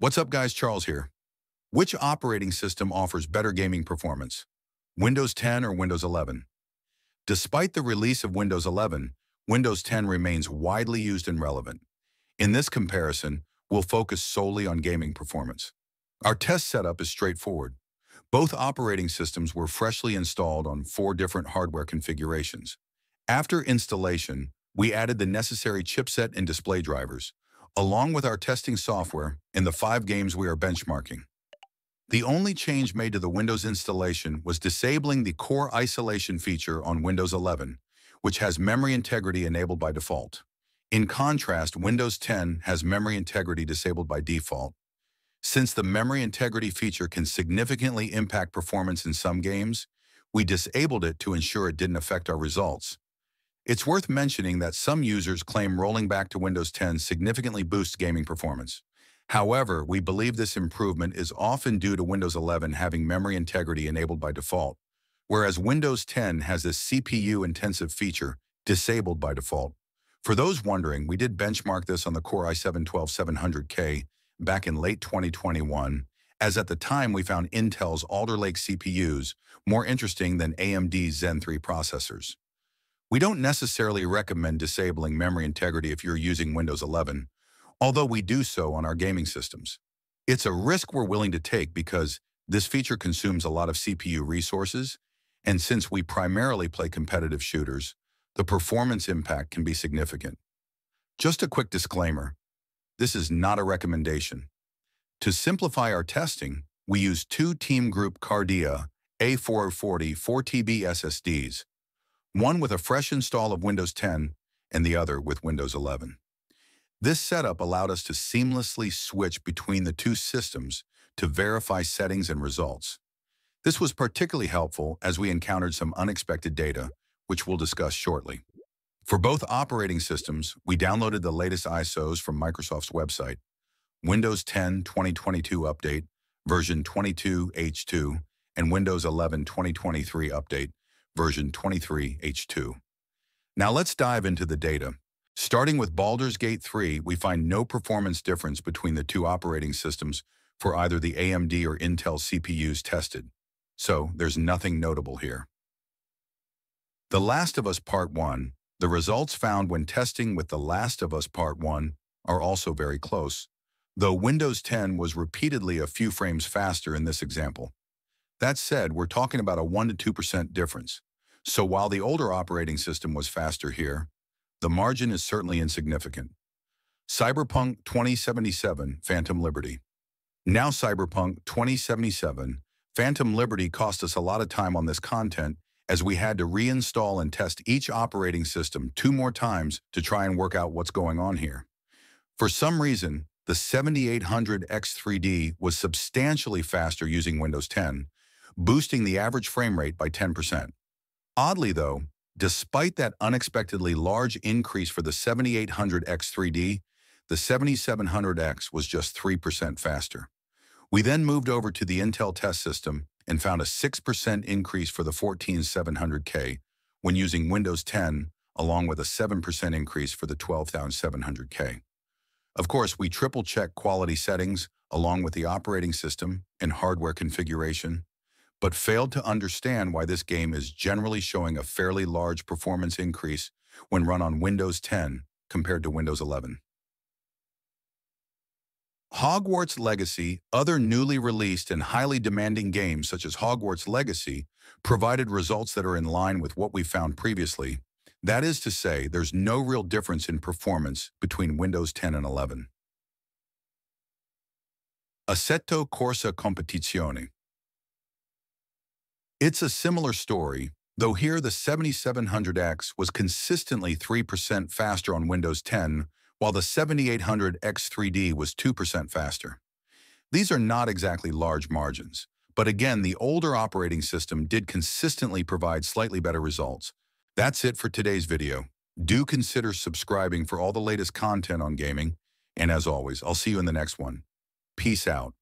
What's up guys, Charles here. Which operating system offers better gaming performance? Windows 10 or Windows 11? Despite the release of Windows 11, Windows 10 remains widely used and relevant. In this comparison, we'll focus solely on gaming performance. Our test setup is straightforward. Both operating systems were freshly installed on four different hardware configurations. After installation, we added the necessary chipset and display drivers, along with our testing software in the five games we are benchmarking. The only change made to the Windows installation was disabling the core isolation feature on Windows 11, which has memory integrity enabled by default. In contrast, Windows 10 has memory integrity disabled by default. Since the memory integrity feature can significantly impact performance in some games, we disabled it to ensure it didn't affect our results. It's worth mentioning that some users claim rolling back to Windows 10 significantly boosts gaming performance. However, we believe this improvement is often due to Windows 11 having memory integrity enabled by default, whereas Windows 10 has this CPU-intensive feature disabled by default. For those wondering, we did benchmark this on the Core i7-12700K back in late 2021, as at the time we found Intel's Alder Lake CPUs more interesting than AMD's Zen 3 processors. We don't necessarily recommend disabling memory integrity if you're using Windows 11, although we do so on our gaming systems. It's a risk we're willing to take because this feature consumes a lot of CPU resources, and since we primarily play competitive shooters, the performance impact can be significant. Just a quick disclaimer, this is not a recommendation. To simplify our testing, we use two Team Group Cardea A440 4TB SSDs, one with a fresh install of Windows 10 and the other with Windows 11. This setup allowed us to seamlessly switch between the two systems to verify settings and results. This was particularly helpful as we encountered some unexpected data, which we'll discuss shortly. For both operating systems, we downloaded the latest ISOs from Microsoft's website, Windows 10 2022 Update, version 22H2, and Windows 11 2023 Update, version 23H2. Now let's dive into the data. Starting with Baldur's Gate 3, we find no performance difference between the two operating systems for either the AMD or Intel CPUs tested. So there's nothing notable here. The Last of Us Part 1, the results found when testing with The Last of Us Part 1 are also very close, though Windows 10 was repeatedly a few frames faster in this example. That said, we're talking about a 1 to 2% difference. So while the older operating system was faster here, the margin is certainly insignificant. Cyberpunk 2077 Phantom Liberty. Now Cyberpunk 2077 Phantom Liberty cost us a lot of time on this content as we had to reinstall and test each operating system two more times to try and work out what's going on here. For some reason, the 7800X3D was substantially faster using Windows 10, boosting the average frame rate by 10%. Oddly though, despite that unexpectedly large increase for the 7800X3D, the 7700X was just 3% faster. We then moved over to the Intel test system and found a 6% increase for the 14700K when using Windows 10, along with a 7% increase for the 12700K. Of course, we triple-check quality settings along with the operating system and hardware configuration but failed to understand why this game is generally showing a fairly large performance increase when run on Windows 10 compared to Windows 11. Hogwarts Legacy, other newly released and highly demanding games such as Hogwarts Legacy, provided results that are in line with what we found previously. That is to say, there's no real difference in performance between Windows 10 and 11. Assetto Corsa Competizione it's a similar story, though here the 7700X was consistently 3% faster on Windows 10, while the 7800X3D was 2% faster. These are not exactly large margins, but again, the older operating system did consistently provide slightly better results. That's it for today's video. Do consider subscribing for all the latest content on gaming, and as always, I'll see you in the next one. Peace out.